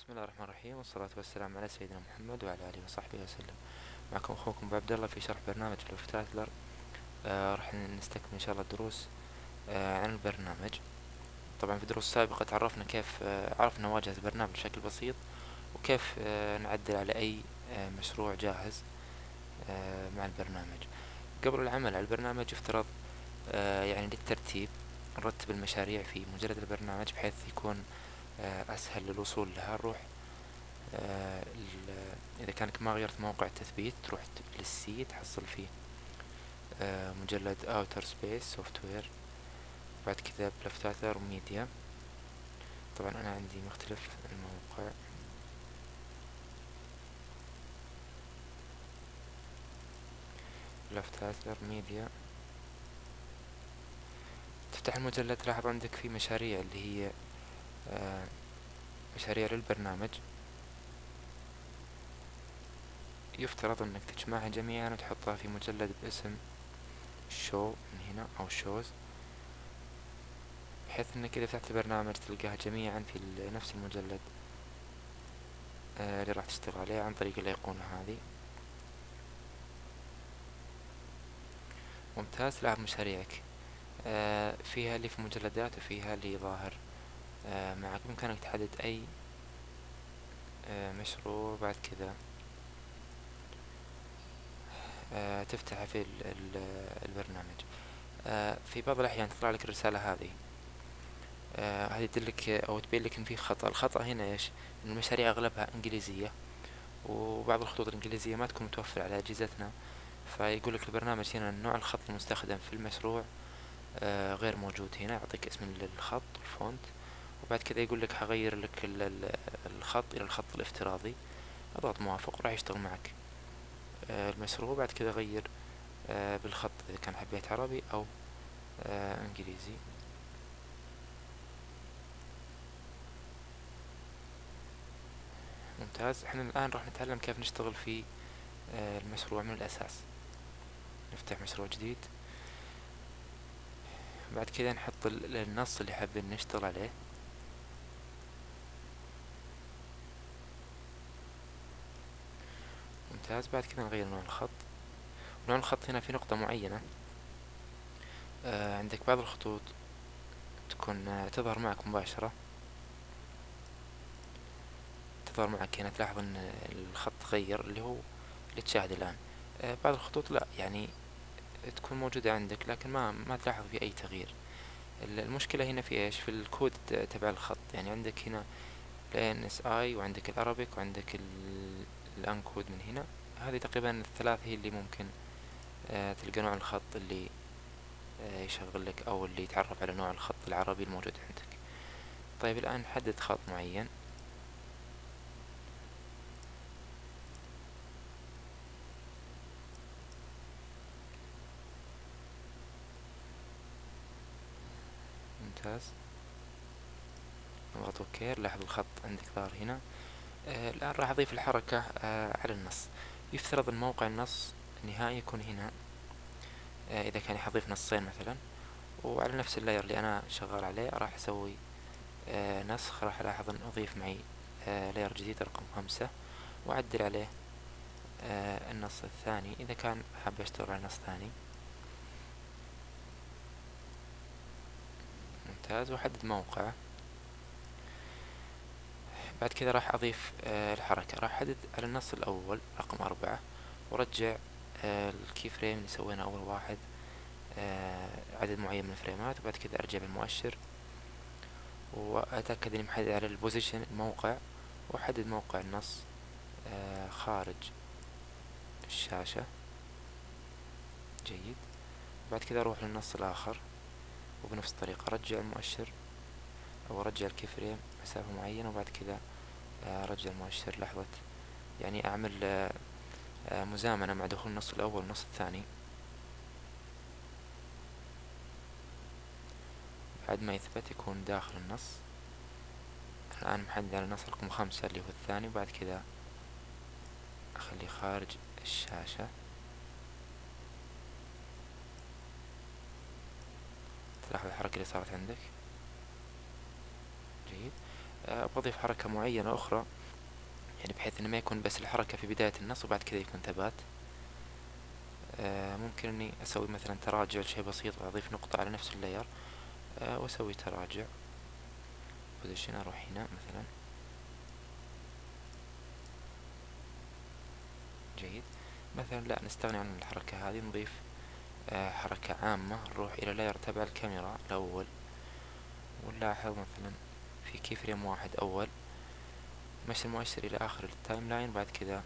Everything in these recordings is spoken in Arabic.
بسم الله الرحمن الرحيم والصلاة والسلام على سيدنا محمد وعلى آله وصحبه وسلم. معكم أخوكم أبو عبد الله في شرح برنامج لوفتاتلر آه راح نستكمل إن شاء الله الدروس آه عن البرنامج. طبعا في دروس سابقة تعرفنا كيف آه عرفنا واجهة البرنامج بشكل بسيط وكيف آه نعدل على أي آه مشروع جاهز آه مع البرنامج. قبل العمل على البرنامج يفترض آه يعني للترتيب نرتب المشاريع في مجرد البرنامج بحيث يكون آه، أسهل للوصول لها. نروح آه، إذا كانك ما غيرت موقع التثبيت تروح لل C تحصل فيه آه، مجلد Outerspace Software بعد كذا BluffTitler media طبعا أنا عندي مختلف الموقع. BluffTitler media تفتح المجلد تلاحظ عندك في مشاريع اللي هي آه، مشاريع للبرنامج. يفترض أنك تجمعها جميعا وتحطها في مجلد باسم show من هنا أو shows بحيث أنك إذا فتحت البرنامج تلقاها جميعا في نفس المجلد آه، اللي راح تشتغل عليه عن طريق الأيقونة هذه. ممتاز لاحظ مشاريعك. آه، فيها اللي في مجلدات وفيها اللي ظاهر معك بإمكانك تحدد أي آه، مشروع بعد كذا آه، تفتحه في البرنامج. في بعض الأحيان تطلع لك الرسالة هذه. هذه تدلك أو تبين لك إن في خطأ. الخطأ هنا إيش؟ إن المشاريع أغلبها إنجليزية وبعض الخطوط الإنجليزية ما تكون متوفرة على أجهزتنا. فيقول لك البرنامج هنا نوع الخط المستخدم في المشروع غير موجود هنا. يعطيك اسم الخط الفونت. وبعد كذا يقول لك هغير لك الخط إلى الخط الافتراضي. أضغط موافق وراح يشتغل معك. آه، المشروع بعد كذا غير آه، بالخط إذا كان حبيت عربي أو آه، إنجليزي. ممتاز. إحنا الآن راح نتعلم كيف نشتغل في المشروع من الأساس. نفتح مشروع جديد. بعد كذا نحط النص اللي حابين نشتغل عليه. ممتاز بعد كذا نغير نوع الخط. نوع الخط هنا في نقطة معينة. آه عندك بعض الخطوط تكون آه تظهر معك مباشرة. تظهر معك هنا تلاحظ إن الخط تغير اللي هو اللي تشاهد الآن. آه بعض الخطوط لا يعني تكون موجودة عندك لكن ما ما تلاحظ في أي تغيير. المشكلة هنا في إيش؟ في الكود تبع الخط. يعني عندك هنا ال NSI وعندك الارابيك وعندك الانكود من هنا. هذه تقريبا الثلاث هي اللي ممكن آه تلقى نوع الخط اللي آه يشغل لك أو اللي يتعرف على نوع الخط العربي الموجود عندك. طيب الآن نحدد خط معين. ممتاز. نضغط OK لاحظ الخط عندك ظهر هنا. آه الآن راح أضيف الحركة آه على النص. يفترض أن موقع النص النهائي يكون هنا آه إذا كان حضيف نصين مثلا وعلى نفس ال layer اللي أنا شغال عليه راح أسوي آه نسخ راح ألاحظ أن أضيف معي آه layer جديد رقم خمسة وأعدل عليه النص الثاني إذا كان حاب أشتغل على نص ثاني. ممتاز. وأحدد موقعه بعد كذا راح أضيف آه الحركة. راح أحدد على النص الأول رقم أربعة وأرجع آه ال key frame اللي سوينا أول واحد آه عدد معين من ال frame ات وبعد كذا أرجع بالمؤشر وأتأكد إني محدد على ال position الموقع وأحدد موقع النص خارج الشاشة. جيد. بعد كذا أروح للنص الآخر وبنفس الطريقة أرجع المؤشر أو أرجع الكي فريم. مسافة معينة وبعد كذا ارجع المؤشر لحظة. يعني أعمل آه، آه، مزامنة مع دخول النص الأول والنص الثاني. بعد ما يثبت يكون داخل النص. الآن محدد على النص رقم خمسة اللي هو الثاني. وبعد كذا أخليه خارج الشاشة. تلاحظ الحركة اللي صارت عندك. جيد. آه، بضيف حركة معينة أخرى يعني بحيث إنه ما يكون بس الحركة في بداية النص وبعد كذا يكون ثبات. آه، ممكن إني أسوي مثلا تراجع لشي بسيط وأضيف نقطة على نفس ال layer آه، وأسوي تراجع. position أروح هنا مثلا. جيد. مثلا لا نستغني عن الحركة هذه نضيف آه، حركة عامة نروح إلى layer تبع الكاميرا الأول. ونلاحظ مثلا في key frame واحد أول. مشي المؤشر إلى آخر ال timeline بعد كذا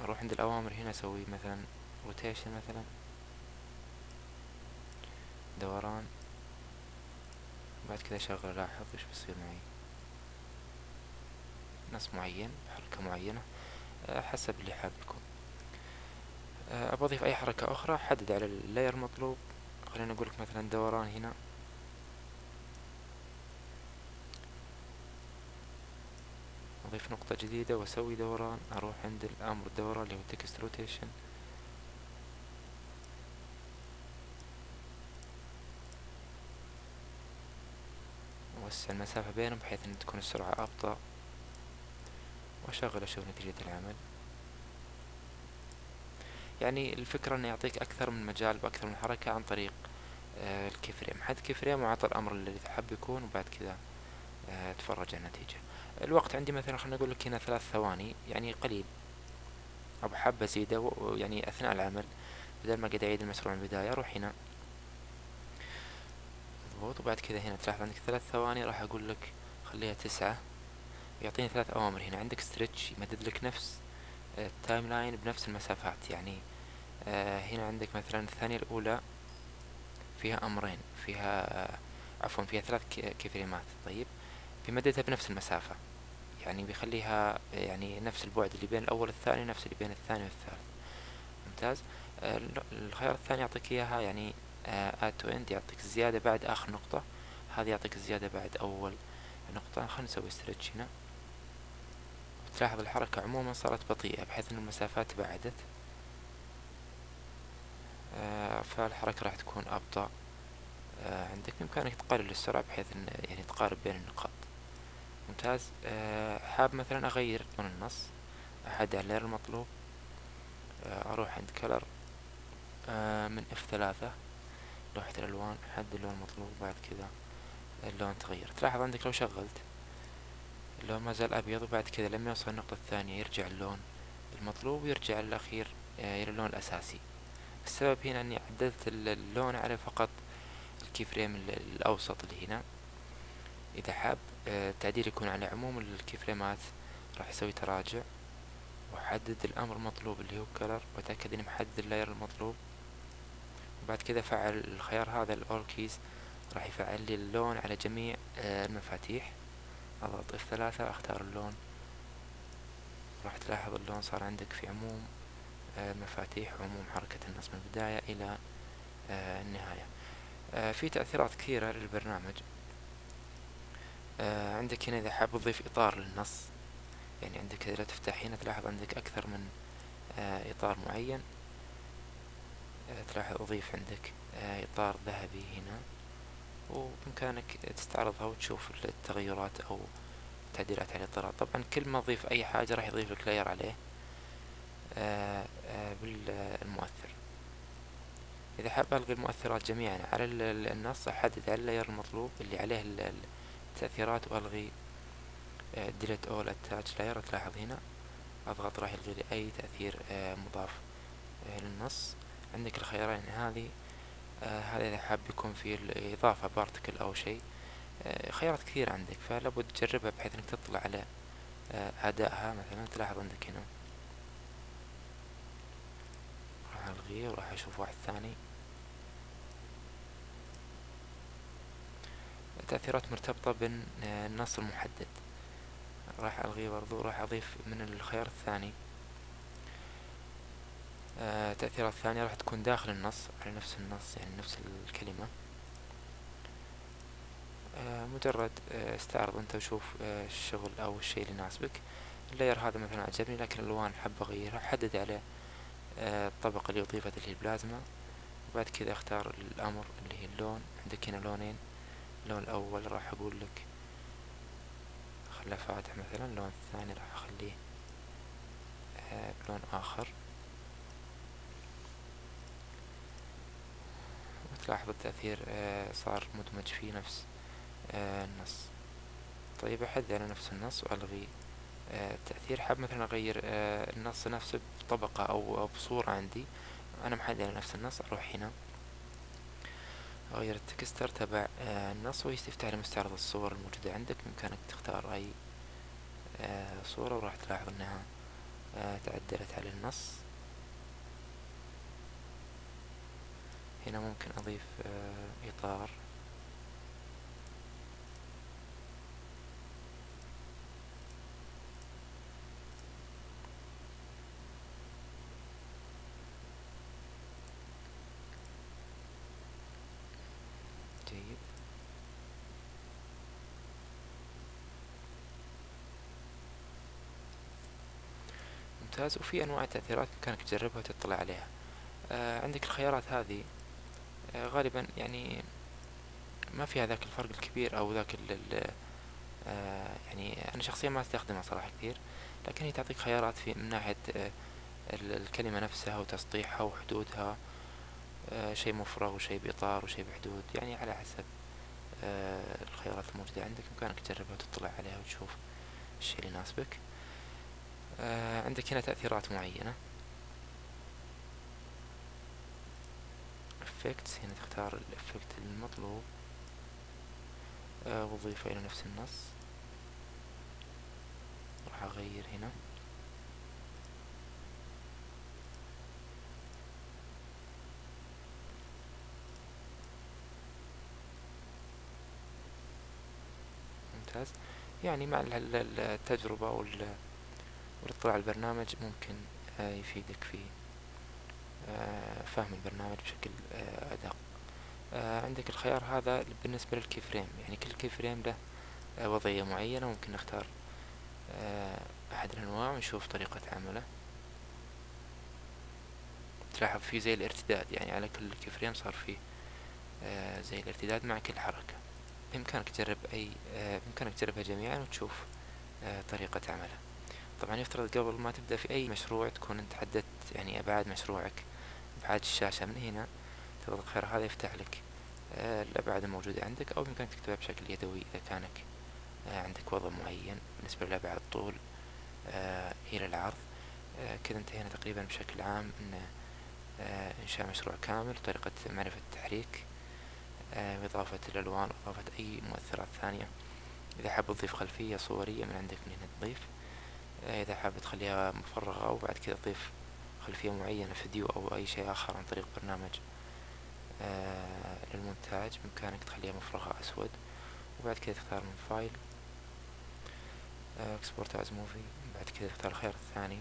أروح عند الأوامر هنا أسوي مثلا rotation مثلا دوران بعد كذا أشغل ألاحظ إيش بيصير معي. نص معين حركة معينة آه، حسب اللي حاب يكون آه، أضيف أي حركة أخرى حدد على ال layer المطلوب خلينا أقولك مثلا دوران هنا. أضيف نقطة جديدة وأسوي دوران أروح عند الأمر الدوران اللي هو text rotation أوسع المسافة بينهم بحيث أن تكون السرعة أبطأ. وأشغل أشوف نتيجة العمل. يعني الفكرة انه يعطيك أكثر من مجال باكثر من حركة عن طريق آه ال keyframe. حدد keyframe وعطى الأمر الذي تحب يكون وبعد كذا آه تفرج النتيجة. الوقت عندي مثلا خلينا نقول لك هنا ثلاث ثواني يعني قليل. أبو حابة ازيده يعني أثناء العمل بدل ما قد أعيد المشروع من البداية أروح هنا. مضبوط؟ وبعد كذا هنا تلاحظ عندك ثلاث ثواني راح أقول لك خليها تسعة. يعطيني ثلاث أوامر هنا. عندك stretch يمدد لك نفس ال timeline بنفس المسافات. يعني آه هنا عندك مثلا الثانية الأولى فيها أمرين فيها آه عفوا فيها ثلاث كفريمات. طيب. بيمددها بنفس المسافة. يعني بيخليها يعني نفس البعد اللي بين الأول والثاني نفس اللي بين الثاني والثالث. ممتاز؟ الخيار الثاني يعطيك إياها يعني add to end يعطيك زيادة بعد آخر نقطة. هذا يعطيك زيادة بعد أول نقطة. خلينا نسوي stretch هنا. تلاحظ الحركة عموما صارت بطيئة بحيث إن المسافات بعدت. آه فالحركة راح تكون أبطأ. آه عندك بإمكانك تقلل السرعة بحيث إن يعني تقارب بين النقاط. ممتاز. آه حاب مثلا أغير لون النص أحدد ال layer المطلوب آه أروح عند color آه من F ثلاثة لوحة الألوان حدد اللون المطلوب بعد كذا اللون تغير. تلاحظ عندك لو شغلت اللون ما زال أبيض وبعد كذا لما يوصل النقطة الثانية يرجع اللون المطلوب ويرجع الأخير آه، إلى اللون الأساسي. السبب هنا أني عدلت اللون على فقط ال keyframe الأوسط اللي هنا. إذا حاب التعديل آه، يكون على عموم الكي فريمات راح يسوي تراجع وحدد الأمر المطلوب اللي هو color وأتأكد إني محدد ال layer المطلوب. وبعد كذا فعل الخيار هذا ال all keys راح يفعل لي اللون على جميع آه، المفاتيح. أضغط F ثلاثة أختار اللون. راح تلاحظ اللون صار عندك في عموم آه، المفاتيح وعموم حركة النص من البداية آه، النهاية. في تأثيرات كثيرة للبرنامج. عندك هنا إذا حاب تضيف إطار للنص يعني عندك إذا تفتح هنا تلاحظ عندك أكثر من إطار معين. تلاحظ أضيف عندك إطار ذهبي هنا. وبإمكانك تستعرضها وتشوف التغيرات أو التعديلات على الإطارات طبعا كل ما تضيف أي حاجة راح يضيف لك لاير عليه آه، آه، بالمؤثر. إذا حاب ألغي المؤثرات جميعا على النص أحدد على ال layer المطلوب اللي عليه التأثيرات وألغي delete all attached layer تلاحظ هنا. أضغط راح يلغي لي أي تأثير آه، مضاف للنص. عندك الخيارين هذه آه هذا إذا حاب يكون في الإضافة particle أو شيء. آه خيارات كثيرة عندك فلابد تجربها بحيث إنك تطلع على آه أدائها. مثلا تلاحظ عندك هنا راح ألغيه وراح أشوف واحد ثاني. تأثيرات مرتبطة بالنص المحدد. راح ألغيه برضو راح أضيف من الخيار الثاني. آه تأثيرات ثانية راح تكون داخل النص على نفس النص يعني نفس الكلمة. آه مجرد آه استعرض أنت وشوف آه الشغل أو الشيء اللي يناسبك. اللاير هذا مثلا عجبني لكن الألوان حاب أغيرها. حدد عليه آه الطبقة اللي أضيفت اللي هي البلازما. وبعد كذا اختار الأمر اللي هي اللون. عندك هنا لونين. اللون الأول راح أقول لك خله فاتح مثلا اللون الثاني راح أخليه آه، بلون آخر. وتلاحظ التأثير آه، صار مدمج في نفس النص. طيب احذي على نفس النص وألغي التأثير. حاب مثلا أغير النص نفسه بطبقة أو بصورة عندي. أنا محدد على نفس النص أروح هنا. اغير التكستر تبع آه، النص ويستفتح لي مستعرض الصور الموجودة عندك بإمكانك تختار أي آه، صورة وراح تلاحظ إنها آه، تعدلت على النص. هنا ممكن أضيف إطار. ممتاز وفي أنواع تأثيرات بامكانك تجربها وتطلع عليها. آه عندك الخيارات هذه آه غالبا يعني ما فيها ذاك الفرق الكبير أو ذاك ال آه يعني أنا شخصيا ما أستخدمها صراحة كثير لكن هي تعطيك خيارات في من ناحية آه الكلمة نفسها وتسطيحها وحدودها. آه شيء مفرغ وشيء بإطار وشيء بحدود يعني على حسب آه الخيارات الموجودة عندك. بإمكانك تجربها وتطلع عليها وتشوف الشيء اللي يناسبك. عندك هنا تأثيرات معينة. Effects هنا تختار الافكت المطلوب. آه وظيفة إلى نفس النص. راح أغير هنا. ممتاز. يعني مع التجربة وال والاطلاع على البرنامج ممكن آه، يفيدك في آه، فهم البرنامج بشكل آه، أدق. عندك الخيار هذا بالنسبة لل keyframe يعني كل keyframe له وضعية معينة ممكن نختار أحد الأنواع ونشوف طريقة عمله. تلاحظ فيه زي الارتداد. يعني على كل keyframe صار فيه زي الارتداد مع كل حركة. بإمكانك تجرب أي بإمكانك تجربها جميعا وتشوف طريقة عملها طبعا يفترض قبل ما تبدأ في أي مشروع تكون أنت حددت يعني أبعاد مشروعك أبعاد الشاشة من هنا تضغط الخيار هذا يفتح لك آه الأبعاد الموجودة عندك أو بإمكانك تكتبها بشكل يدوي إذا كانك آه عندك وضع معين بالنسبة لأبعاد الطول آه إلى العرض. كذا انتهينا تقريبا بشكل عام آه إنشاء مشروع كامل طريقة معرفة التحريك آه إضافة الألوان إضافة أي مؤثرات ثانية. إذا حاب تضيف خلفية صورية من عندك من هنا تضيف. إذا حاب تخليها مفرغة وبعد كذا تضيف خلفية معينة فيديو أو أي شيء آخر عن طريق برنامج آه للمونتاج بإمكانك تخليها مفرغة أسود وبعد كذا تختار من file export as movie بعد كذا تختار الخيار الثاني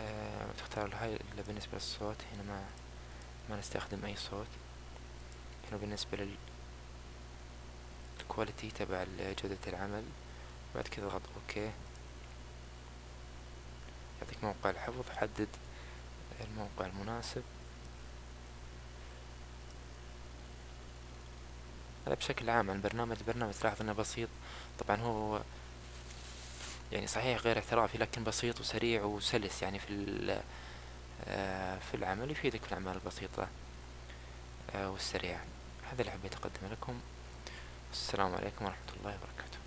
آه تختار ال high بالنسبة للصوت هنا ما ما نستخدم أي صوت هنا بالنسبة لل ال quality تبع جودة العمل بعد كذا اضغط okay. يعطيك موقع الحفظ حدد الموقع المناسب. هذا بشكل عام عن برنامج البرنامج تلاحظ انه بسيط. طبعا هو يعني صحيح غير احترافي لكن بسيط وسريع وسلس يعني في آه، في العمل يفيدك في الأعمال البسيطة آه، والسريعة. هذا اللي حبيت أقدمه لكم. السلام عليكم ورحمة الله وبركاته.